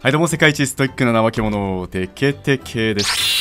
はいどうも世界一ストイックな怠け者テケテケです。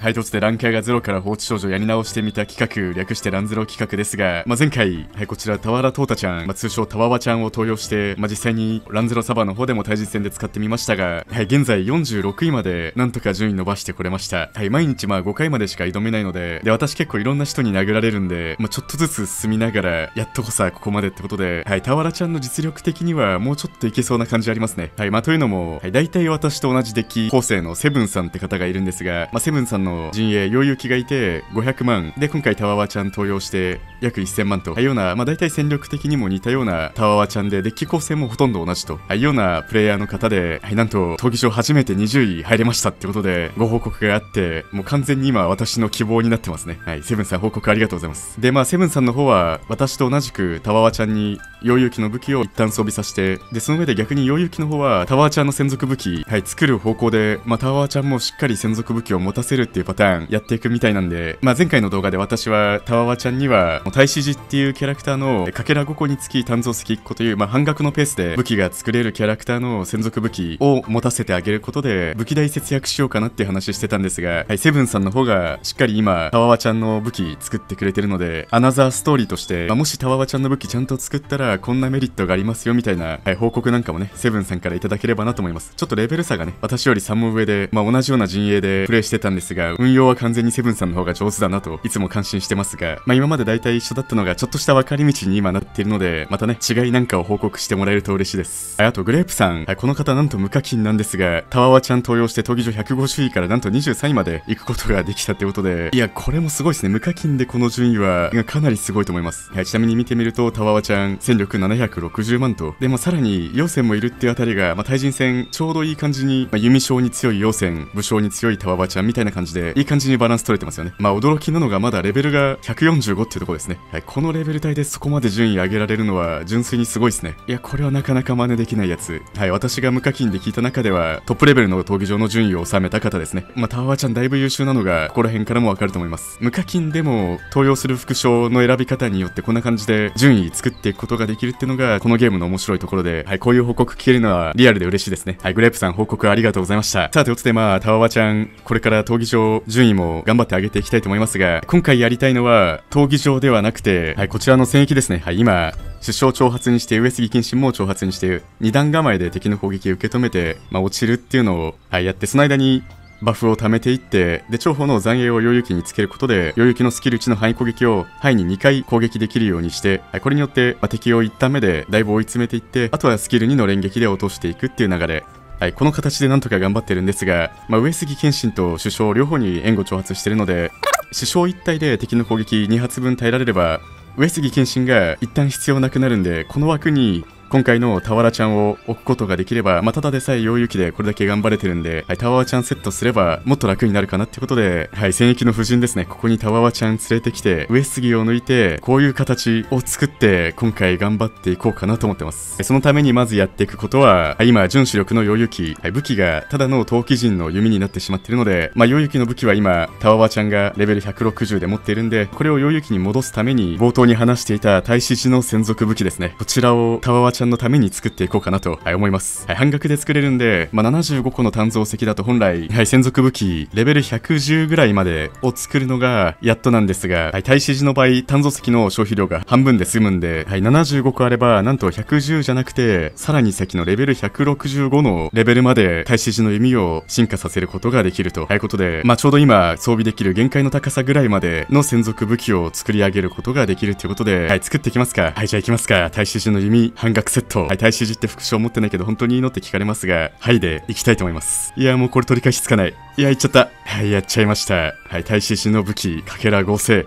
はい、ということで、ランカーがゼロから放置少女やり直してみた企画、略してランゼロ企画ですが、まあ、前回、はい、こちら、タワラトータちゃん、まあ、通称タワワちゃんを登用して、まあ、実際にランゼロサバの方でも対実戦で使ってみましたが、はい、現在46位まで、なんとか順位伸ばしてこれました。はい、毎日まあ5回までしか挑めないので、で、私結構いろんな人に殴られるんで、まあ、ちょっとずつ進みながら、やっとこさ、ここまでってことで、はい、タワラちゃんの実力的にはもうちょっといけそうな感じありますね。はい、まあ、というのも、はい、大体私と同じデッキ構成のセブンさんって方がいるんですが、まあ、セブンさんの陣営、ゆきがいて500万。で今回タワワちゃん登用して約1000万と。あいうような、まあ、大体戦力的にも似たようなタワワちゃんでデッキ構成もほとんど同じと。あいうようなプレイヤーの方で、はい、なんと闘技場初めて20位入れましたってことでご報告があってもう完全に今私の希望になってますね。はいセブンさん報告ありがとうございます。でまあセブンさんの方は私と同じくタワワちゃんに溶融機の武器を一旦装備させてでその上で逆に溶融機の方はタワーちゃんの専属武器はい作る方向で、まあ、タワーちゃんもしっかり専属武器を持たせるってていうパターンやっていくみたいなんでまあ、前回の動画で私はタワワちゃんには大使寺っていうキャラクターのかけら5個につき鍛造石1個という、まあ、半額のペースで武器が作れるキャラクターの専属武器を持たせてあげることで武器代節約しようかなっていう話してたんですが、はい、セブンさんの方がしっかり今タワワちゃんの武器作ってくれてるのでアナザーストーリーとして、まあ、もしタワワちゃんの武器ちゃんと作ったらこんなメリットがありますよみたいな、はい、報告なんかもねセブンさんからいただければなと思います。ちょっとレベル差がね私より3問上で、まあ、同じような陣営でプレイしてたんですが運用は完全にセブンさんの方が上手だなといつも感心してますが、まあ、今まで大体一緒だったのがちょっとした分かり道に今なっているので、またね、違いなんかを報告してもらえると嬉しいです。あと、グレープさん、この方なんと無課金なんですが、タワワちゃん登用して闘技場150位からなんと23位まで行くことができたってことで、いや、これもすごいですね。無課金でこの順位はかなりすごいと思います。はい、ちなみに見てみると、タワワちゃん戦力760万と、で、まあ、さらに、妖戦もいるっていうあたりが、まあ、対人戦ちょうどいい感じに、まあ、弓将に強い妖戦、武将に強いタワワちゃんみたいな感じで、でいい感じにバランス取れてますよね。まあ、驚きなのがまだレベルが145っていうとこですね。はい、このレベル帯でそこまで順位上げられるのは純粋にすごいですね。いや、これはなかなか真似できないやつ。はい、私が無課金で聞いた中ではトップレベルの闘技場の順位を収めた方ですね。まあ、タワーちゃんだいぶ優秀なのがここら辺からもわかると思います。無課金でも登用する副賞の選び方によってこんな感じで順位作っていくことができるっていうのがこのゲームの面白いところで、はい、こういう報告聞けるのはリアルで嬉しいですね。はい、グレープさん報告ありがとうございました。さあ、ということでまあ、タワーちゃん、これから闘技場順位も頑張って上げていきたいと思いますが、今回やりたいのは、闘技場ではなくて、はい、こちらの戦役ですね。はい、今、首相挑発にして上杉謹慎も挑発にして二段構えで敵の攻撃を受け止めて、まあ、落ちるっていうのを、はい、やってその間にバフを貯めていってで重宝の残影を余裕機につけることで余裕機のスキル値の範囲攻撃を範囲に2回攻撃できるようにして、はい、これによって、まあ、敵を1タ目でだいぶ追い詰めていってあとはスキル2の連撃で落としていくっていう流れはい、この形でなんとか頑張ってるんですが、まあ、上杉謙信と首相両方に援護挑発してるので首相一体で敵の攻撃2発分耐えられれば上杉謙信が一旦必要なくなるんでこの枠に今回のタワラちゃんを置くことができれば、まあ、ただでさえ溶液でこれだけ頑張れてるんで、はい、タワーちゃんセットすればもっと楽になるかなってことで、はい、戦役の夫人ですね。ここにタワーちゃん連れてきて、上杉を抜いて、こういう形を作って、今回頑張っていこうかなと思ってます。そのためにまずやっていくことは、はい、今、準主力の溶液、はい、武器がただの陶器人の弓になってしまってるので、まあ、溶液の武器は今、タワーちゃんがレベル160で持っているんで、これを溶液に戻すために、冒頭に話していた大使寺の専属武器ですね。こちらをタワーちゃんちゃんのために作っていこうかなと、はい、思います。はい、半額で作れるんで、まあ、75個の鍛造石だと本来、はい、専属武器、レベル110ぐらいまでを作るのがやっとなんですが、はい、大使寺の場合、鍛造石の消費量が半分で済むんで、はい、75個あれば、なんと110じゃなくて、さらに先のレベル165のレベルまで大使寺の弓を進化させることができるということで、まあ、ちょうど今装備できる限界の高さぐらいまでの専属武器を作り上げることができるということで、はい、作っていきますか。はい、じゃあ行きますか。大使寺の弓半額セット。はい、大衆寺って副賞持ってないけど本当にいいのって聞かれますが、はいで行きたいと思います。いや、もうこれ取り返しつかない。いや、行っちゃった。はい、やっちゃいました。はい、大使氏の武器、かけら合成。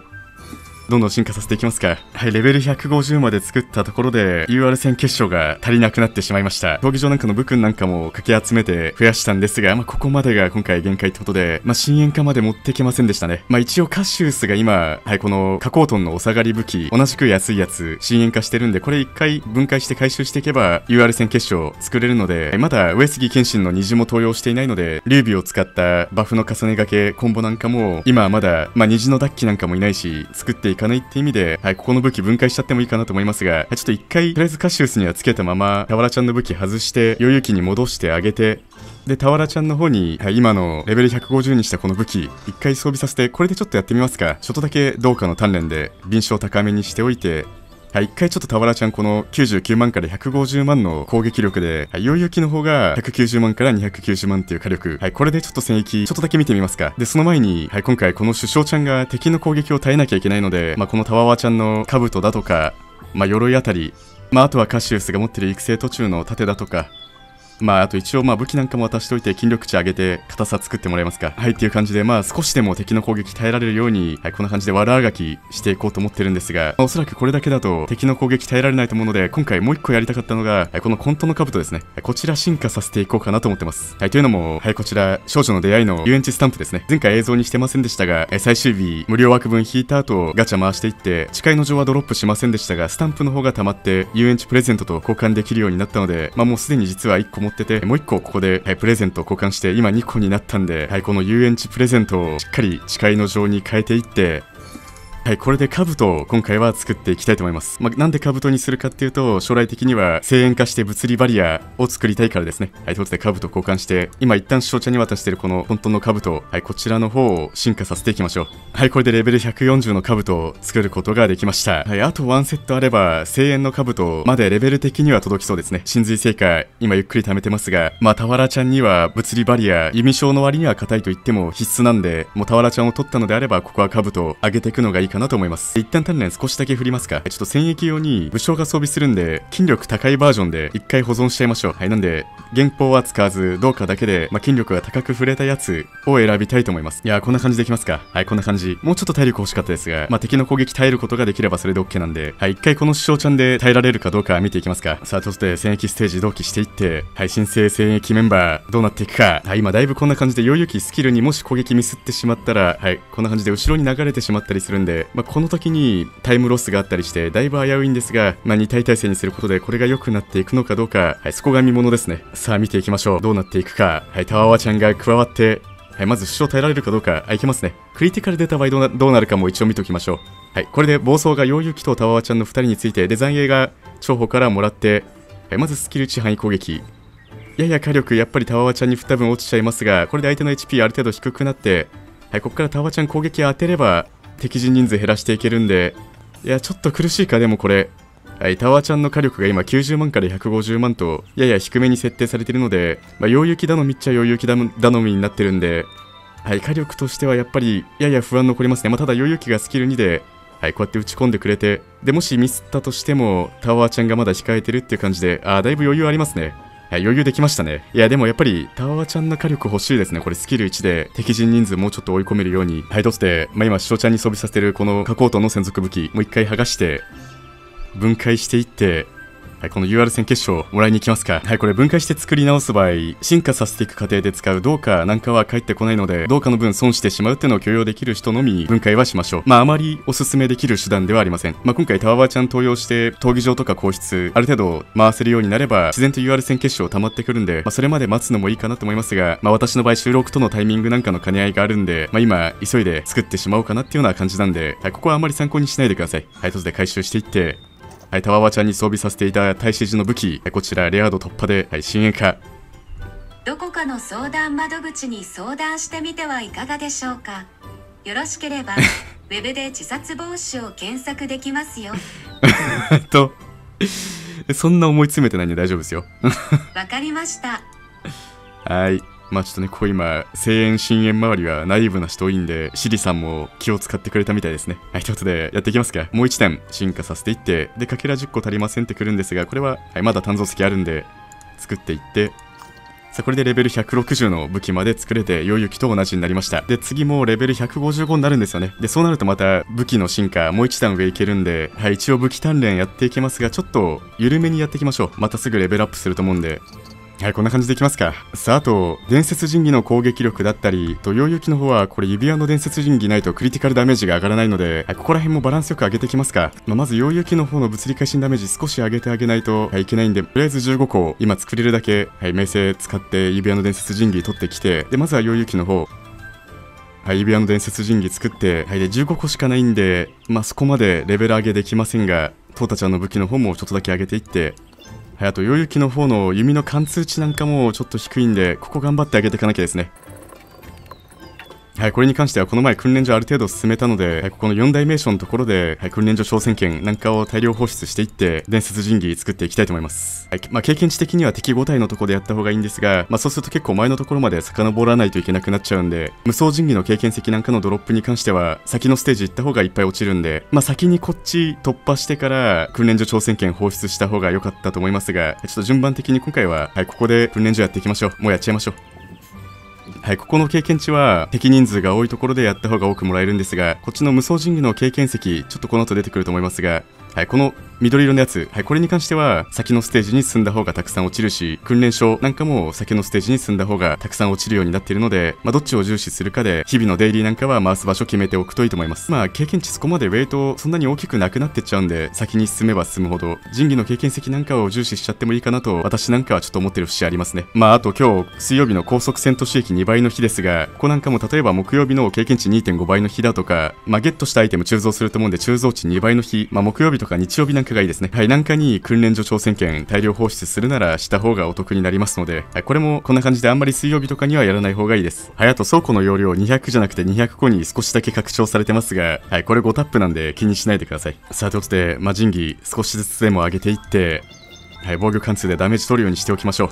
どんどん進化させていきますか。はい、レベル150まで作ったところで、UR 戦決勝が足りなくなってしまいました。闘技場なんかの武君なんかもかけ集めて増やしたんですが、まあ、ここまでが今回限界ってことで、まあ、深淵化まで持ってきませんでしたね。まあ、一応カシウスが今、はい、この加工トンのお下がり武器、同じく安いやつ、深淵化してるんで、これ一回分解して回収していけば、UR 戦決勝作れるので、まだ上杉謙信の虹も登用していないので、劉備を使ったバフの重ねがけコンボなんかも、今はまだ、まあ、虹のダッキなんかもいないし、作っていかかないって意味で、はい、ここの武器分解しちゃってもいいかなと思いますが、ちょっと一回、とりあえずカシウスにはつけたまま、タワラちゃんの武器外して、余裕機に戻してあげて、で、タワラちゃんの方に、はい、今のレベル150にしたこの武器、一回装備させて、これでちょっとやってみますか。ちょっとだけどうかの鍛錬で、臨床高めにしておいて、はい、一回ちょっと俵ちゃんこの99万から150万の攻撃力で、はい、陽雪の方が190万から290万っていう火力。はい、これでちょっと戦役、ちょっとだけ見てみますか。で、その前に、はい、今回この首相ちゃんが敵の攻撃を耐えなきゃいけないので、まあ、このタワワちゃんの兜だとか、まあ、鎧あたり、まあ、あとはカシウスが持ってる育成途中の盾だとか、まあ、あと一応、まあ、武器なんかも渡しておいて、筋力値上げて、硬さ作ってもらえますか。はい、っていう感じで、まあ、少しでも敵の攻撃耐えられるように、はい、こんな感じで悪あがきしていこうと思ってるんですが、まあ、おそらくこれだけだと、敵の攻撃耐えられないと思うので、今回もう一個やりたかったのが、はい、このコントの兜ですね。はい、こちら進化させていこうかなと思ってます。はい、というのも、はい、こちら、少女の出会いの遊園地スタンプですね。前回映像にしてませんでしたが、最終日、無料枠分引いた後、ガチャ回していって、誓いの情はドロップしませんでしたが、スタンプの方が溜まって、遊園地プレゼントと交換できるようになったので、まあ、もうすでに実は1個持ってて、もう1個ここで、はい、プレゼントを交換して、今2個になったんで、はい、この遊園地プレゼントをしっかり誓いの情に変えていって、はい、これで兜を今回は作っていきたいと思います。まあ、なんで兜にするかっていうと、将来的には静遠化して物理バリアを作りたいからですね。はい、ということで兜交換して、今一旦翔ちゃんに渡してるこの本当の兜、はい、こちらの方を進化させていきましょう。はい、これでレベル140の兜を作ることができました。はい、あと1セットあれば、静遠の兜までレベル的には届きそうですね。真髄成果、今ゆっくり貯めてますが、まあ、俵ちゃんには物理バリア、弓章の割には硬いと言っても必須なんで、もう俵ちゃんを取ったのであれば、ここは兜を上げていくのがいいかななと思います。一旦鍛錬少しだけ振りますか。ちょっと戦役用に武将が装備するんで、筋力高いバージョンで一回保存しちゃいましょう。はい、なんで、原稿は使わず、どうかだけで、まあ、筋力が高く触れたやつを選びたいと思います。いやー、こんな感じできますか。はい、こんな感じ。もうちょっと体力欲しかったですが、まあ、敵の攻撃耐えることができればそれで OK なんで、はい、一回この師匠ちゃんで耐えられるかどうか見ていきますか。さあ、そして戦役ステージ同期していって、はい、新生戦役メンバーどうなっていくか。はい、今だいぶこんな感じで、余裕期スキルにもし攻撃ミスってしまったら、はい、こんな感じで後ろに流れてしまったりするんで、まあ、この時にタイムロスがあったりして、だいぶ危ういんですが、まあ、2体体制にすることでこれが良くなっていくのかどうか、はい、そこが見ものですね。さあ見ていきましょう。どうなっていくか。はい、タワワちゃんが加わって、はい、まず主張耐えられるかどうか、あ、いけますね。クリティカル出た場合どうなどうなるかも一応見ておきましょう。はい、これで暴走が陽雪とタワワちゃんの2人について、デザイン映画重宝からもらって、はい、まずスキル値範囲攻撃。やや火力、やっぱりタワワちゃんに多分落ちちゃいますが、これで相手の HP ある程度低くなって、はい、ここからタワワちゃん攻撃当てれば、敵陣人数減らしていけるんで、いや、ちょっと苦しいか、でもこれ。はい、タワーちゃんの火力が今90万から150万と、やや低めに設定されているので、まあ、陽雪頼みっちゃ陽雪頼みになってるんで、はい、火力としてはやっぱり、やや不安残りますね。まあ、ただ、陽雪がスキル2で、はい、こうやって打ち込んでくれて、で、もしミスったとしても、タワーちゃんがまだ控えてるっていう感じで、あー、だいぶ余裕ありますね。はい、余裕できましたね。いや、でもやっぱり、タワーちゃんの火力欲しいですね。これスキル1で敵陣人数もうちょっと追い込めるように。はい、として、まあ、今、翔ちゃんに装備させてるこの加工刀の専属武器、もう一回剥がして、分解していって、はい、この UR 戦決勝もらいに行きますか。はい、これ分解して作り直す場合、進化させていく過程で使うどうかなんかは返ってこないので、どうかの分損してしまうっていうのを許容できる人のみ分解はしましょう。まあ、あまりおすすめできる手段ではありません。まあ、今回タワーバーちゃん登用して、闘技場とか皇室、ある程度回せるようになれば、自然と UR 戦決勝溜まってくるんで、まあ、それまで待つのもいいかなと思いますが、まあ、私の場合収録とのタイミングなんかの兼ね合いがあるんで、まあ、今、急いで作ってしまおうかなっていうような感じなんで、はい、ここはあまり参考にしないでください。はい、ということで回収していって、はい、タワワちゃんに装備させていた大使時の武器、こちらレアード突破で、はい、深淵化。どこかの相談窓口に相談してみてはいかがでしょうか。よろしければ、ウェブで自殺防止を検索できますよ。と、そんな思い詰めてないんで大丈夫ですよ。わかりました。はい。まあちょっとね、ここ今、声援、深淵周りはナイーブな人多いんで、シリさんも気を使ってくれたみたいですね。はい、ということで、やっていきますか。もう1点進化させていって、で、かけら10個足りませんってくるんですが、これは、はい、まだ鍛造石あるんで、作っていって、さあ、これでレベル160の武器まで作れて、陽雪と同じになりました。で、次もレベル155になるんですよね。で、そうなるとまた武器の進化、もう一段上いけるんで、はい、一応武器鍛錬やっていきますが、ちょっと緩めにやっていきましょう。またすぐレベルアップすると思うんで、はい、こんな感じでいきますか。さあ、あと、伝説神器の攻撃力だったり、と、陽雪の方は、これ指輪の伝説神器ないとクリティカルダメージが上がらないので、はい、ここら辺もバランスよく上げていきますか。まあ、まず、陽雪の方の物理会心ダメージ少し上げてあげないと、はい、いけないんで、とりあえず15個、今作れるだけ、はい、名声使って指輪の伝説神器取ってきて、で、まずは陽雪の方、はい、指輪の伝説神器作って、はい、で、15個しかないんで、まあ、そこまでレベル上げできませんが、トータちゃんの武器の方もちょっとだけ上げていって、あと、余裕の方の弓の貫通値なんかもちょっと低いんで、ここ頑張って上げていかなきゃですね。はい、これに関してはこの前訓練所ある程度進めたので、はい、ここの4大名所のところで、はい、訓練所挑戦権なんかを大量放出していって、伝説神器作っていきたいと思います。はい、まあ、経験値的には敵5体のところでやった方がいいんですが、まあ、そうすると結構前のところまで遡らないといけなくなっちゃうんで、無双神器の経験値なんかのドロップに関しては、先のステージ行った方がいっぱい落ちるんで、まあ、先にこっち突破してから訓練所挑戦権放出した方が良かったと思いますが、ちょっと順番的に今回は、はい、ここで訓練所やっていきましょう。もうやっちゃいましょう。はい、ここの経験値は敵人数が多いところでやった方が多くもらえるんですが、こっちの無双神器の経験席、ちょっとこの後出てくると思いますが、はい、この緑色のやつ、はい、これに関しては先のステージに進んだ方がたくさん落ちるし、訓練所なんかも先のステージに進んだ方がたくさん落ちるようになっているので、まあ、どっちを重視するかで、日々のデイリーなんかは回す場所決めておくといいと思います。まあ、経験値そこまでウェイトそんなに大きくなくなってっちゃうんで、先に進めば進むほど、神器の経験値なんかを重視しちゃってもいいかなと、私なんかはちょっと思ってる節ありますね。まあ、あと今日、水曜日の高速戦闘刺激2倍の日ですが、ここなんかも例えば木曜日の経験値2.5倍の日だとか、まあ、ゲットしたアイテム鋳造すると思うんで、鋳造値2倍の日、まあ、木曜日とか日曜日なんかがいいですね。はい、なんかに訓練所挑戦権大量放出するならした方がお得になりますので、はい、これもこんな感じであんまり水曜日とかにはやらない方がいいです。はい、あと倉庫の容量200じゃなくて200個に少しだけ拡張されてますが、はい、これ5タップなんで気にしないでください。さあ、ということで、まあ、仁義少しずつでも上げていって、はい、防御貫通でダメージ取るようにしておきましょう。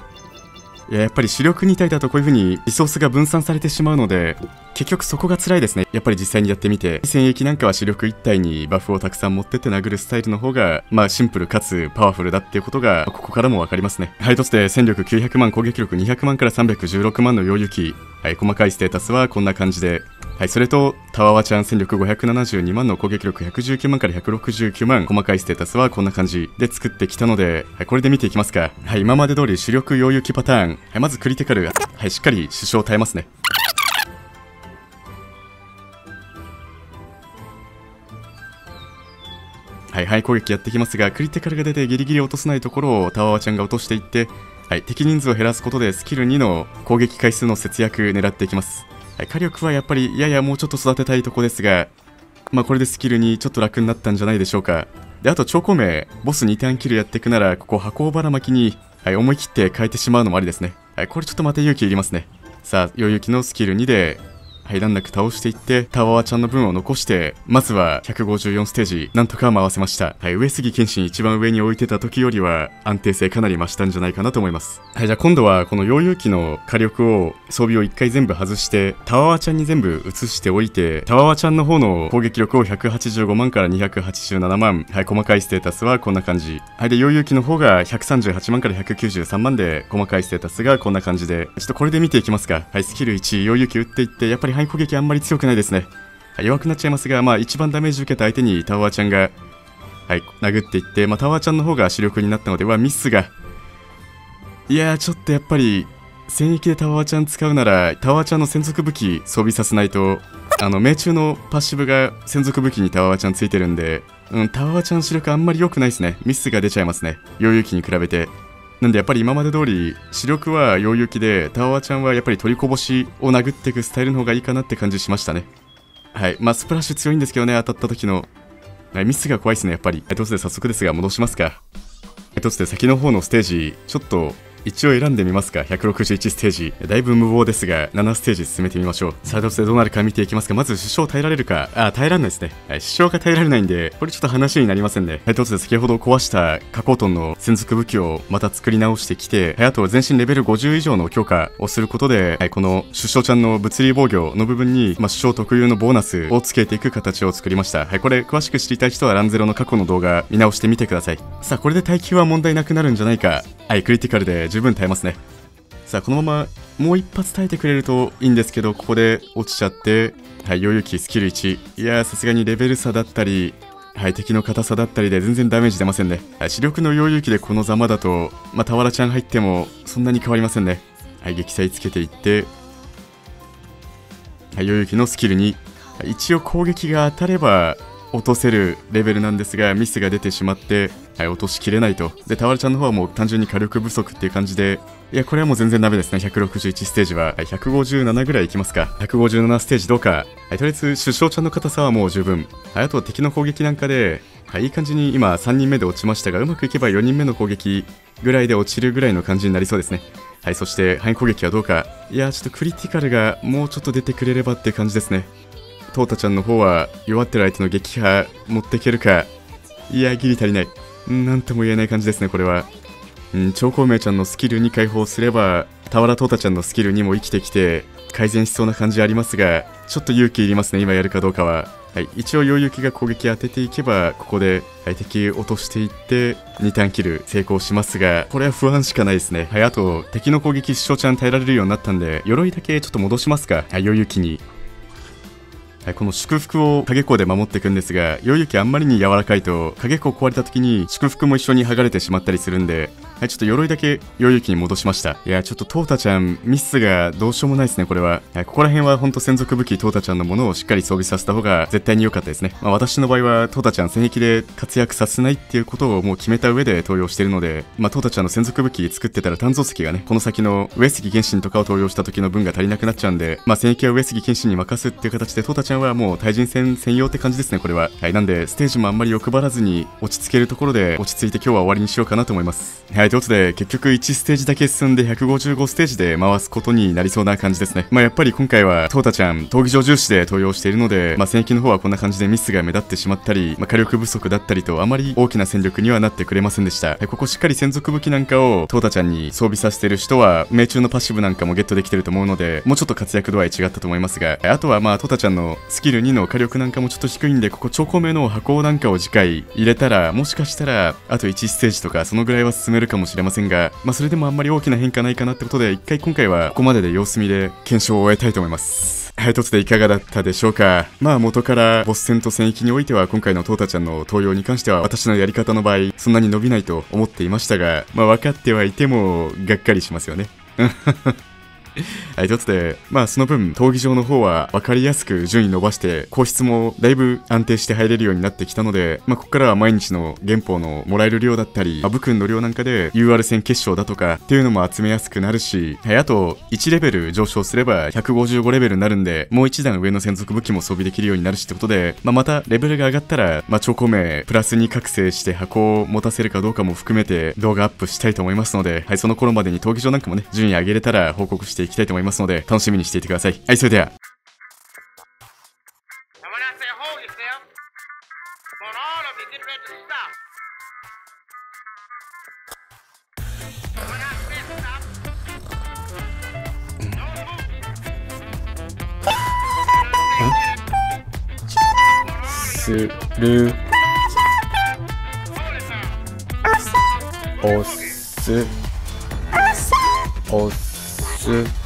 いややっぱり主力2体だとこういう風にリソースが分散されてしまうので結局そこが辛いですね。やっぱり実際にやってみて。戦役なんかは主力1体にバフをたくさん持ってって殴るスタイルの方がまあシンプルかつパワフルだっていうことがここからも分かりますね。はいとして戦力900万攻撃力200万から316万の余裕期はい細かいステータスはこんな感じで。はい、それと、タワワちゃん戦力572万の攻撃力119万から169万、細かいステータスはこんな感じで作ってきたので、はい、これで見ていきますか。はい、今まで通り主力余裕期パターン。はい、まずクリティカル、はい、しっかり首相耐えますね。はい、はい、攻撃やってきますが、クリティカルが出てギリギリ落とせないところをタワワちゃんが落としていって、はい、敵人数を減らすことでスキル2の攻撃回数の節約狙っていきます。はい、火力はやっぱりややもうちょっと育てたいとこですが、まあこれでスキルにちょっと楽になったんじゃないでしょうか。で、あと超高名、ボス2ターンキルやっていくなら、ここ箱ばらまきに、はい、思い切って変えてしまうのもありですね。はい、これちょっとまた勇気いりますね。さあ、余裕機のスキル2で、はい難なく倒していってタワーちゃんの分を残してまずは154ステージなんとか回せました。はい上杉謙信一番上に置いてた時よりは安定性かなり増したんじゃないかなと思います。はいじゃあ今度はこの揚油機の火力を装備を1回全部外してタワーちゃんに全部移しておいてタワーちゃんの方の攻撃力を185万から287万。はい細かいステータスはこんな感じ。はいで揚油機の方が138万から193万で細かいステータスがこんな感じで。ちょっとこれで見ていきますか。はいスキル1揚油機打っていってやっぱり範囲攻撃あんまり強くないですね。弱くなっちゃいますが、まあ一番ダメージ受けた相手にタワーちゃんが、はい、殴っていって、まあタワーちゃんの方が主力になったので、はミスが。いやー、ちょっとやっぱり、戦役でタワーちゃん使うなら、タワーちゃんの専属武器装備させないと、あの、命中のパッシブが専属武器にタワーちゃんついてるんで、うん、タワーちゃん主力あんまり良くないですね。ミスが出ちゃいますね。余裕機に比べて。なんでやっぱり今まで通り視力は余裕気でタワーちゃんはやっぱり取りこぼしを殴っていくスタイルの方がいいかなって感じしましたね。はい。まあスプラッシュ強いんですけどね当たった時の、はい、ミスが怖いですねやっぱり。はいということで早速ですが戻しますか。はいということで先の方のステージちょっと一応選んでみますか。161ステージ。だいぶ無謀ですが7ステージ進めてみましょう。さあどうしてどうなるか見ていきますか。まず首相耐えられるか。あ耐えられないですね、はい、首相が耐えられないんでこれちょっと話になりませんねはいということで先ほど壊した加工トンの専属武器をまた作り直してきて、あと全身レベル50以上の強化をすることで、はい、この首相ちゃんの物理防御の部分に、まあ、首相特有のボーナスをつけていく形を作りました。はいこれ詳しく知りたい人はランゼロの過去の動画見直してみてください。さあこれで耐久は問題なくなるんじゃないか。はいクリティカルで十分耐えますね。さあこのままもう一発耐えてくれるといいんですけどここで落ちちゃってはい余裕期スキル1いやさすがにレベル差だったりはい敵の硬さだったりで全然ダメージ出ませんね、はい、視力の余裕期でこのざまだとまあ俵ちゃん入ってもそんなに変わりませんね。はい撃砕つけていってはい余裕期のスキル2一応攻撃が当たれば落とせるレベルなんですがミスが出てしまってはい落としきれないと。でタワルちゃんの方はもう単純に火力不足っていう感じでいやこれはもう全然ダメですね。161ステージは、はい、157ぐらいいきますか。157ステージどうか、はい、とりあえず出生ちゃんの硬さはもう十分、はい、あとは敵の攻撃なんかではい、いい感じに今3人目で落ちましたがうまくいけば4人目の攻撃ぐらいで落ちるぐらいの感じになりそうですね。はいそして範囲攻撃はどうか。いやちょっとクリティカルがもうちょっと出てくれればって感じですね。トータちゃんの方は弱ってる相手の撃破持っていけるか。いやギリ足りない。なんとも言えない感じですねこれはうん超孔明ちゃんのスキルに解放すれば俵トータちゃんのスキルにも生きてきて改善しそうな感じありますがちょっと勇気いりますね今やるかどうかははい、一応、陽雪が攻撃当てていけば、ここで、はい、敵落としていって、2ターンキル成功しますが、これは不安しかないですね。はい、あと、敵の攻撃、師匠ちゃん耐えられるようになったんで、鎧だけちょっと戻しますか。はい、陽雪に。この祝福を影子で守っていくんですが、溶雪あんまりに柔らかいと、影子壊れた時に祝福も一緒に剥がれてしまったりするんで、はい、ちょっと鎧だけ溶雪に戻しました。いや、ちょっとトータちゃん、ミスがどうしようもないですね、これは。はい、ここら辺はほんと専属武器トータちゃんのものをしっかり装備させた方が絶対に良かったですね。まあ、私の場合はトータちゃん戦役で活躍させないっていうことをもう決めた上で登用してるので、まあ、トータちゃんの専属武器作ってたら炭造石がね、この先の上杉謙信とかを登用した時の分が足りなくなっちゃうんで、まあ、戦役は上杉謙信に任すっていう形でトータちゃんはもう対人戦専用って感じですね、これは。はい、なんで、ステージもあんまり欲張らずに落ち着けるところで落ち着いて今日は終わりにしようかなと思います。はい、ということで、結局1ステージだけ進んで155ステージで回すことになりそうな感じですね。まあ、やっぱり今回は、トータちゃん、闘技場重視で登用しているので、まあ、戦役の方はこんな感じでミスが目立ってしまったり、まあ、火力不足だったりと、あまり大きな戦力にはなってくれませんでした。ここしっかり専属武器なんかを、トータちゃんに装備させてる人は、命中のパッシブなんかもゲットできてると思うので、もうちょっと活躍度合い違ったと思いますが、あとはまあ、トータちゃんのスキル2の火力なんかもちょっと低いんで、ここ超高めの箱なんかを次回入れたら、もしかしたら、あと1ステージとか、そのぐらいは進めるかももしれませんが、まあ、それでもあんまり大きな変化ないかなってことで、一回今回はここまでで様子見で検証を終えたいと思います。はい、とつでいかがだったでしょうかまあ元からボス戦と戦役においては今回のトータちゃんの登用に関しては私のやり方の場合そんなに伸びないと思っていましたがまあ分かってはいてもがっかりしますよね。はい、ということで、まあその分、闘技場の方は分かりやすく順位伸ばして、皇室もだいぶ安定して入れるようになってきたので、まあここからは毎日の原宝のもらえる量だったり、武君の量なんかで UR 戦決勝だとかっていうのも集めやすくなるし、はい、あと1レベル上昇すれば155レベルになるんで、もう一段上の専属武器も装備できるようになるしってことで、まあまたレベルが上がったら、まあ超高名プラスに覚醒して箱を持たせるかどうかも含めて動画アップしたいと思いますので、はい、その頃までに闘技場なんかもね、順位上げれたら報告していきたいと思いますので、楽しみにしていてください。はい、それでは。する。おす。おす 뉴스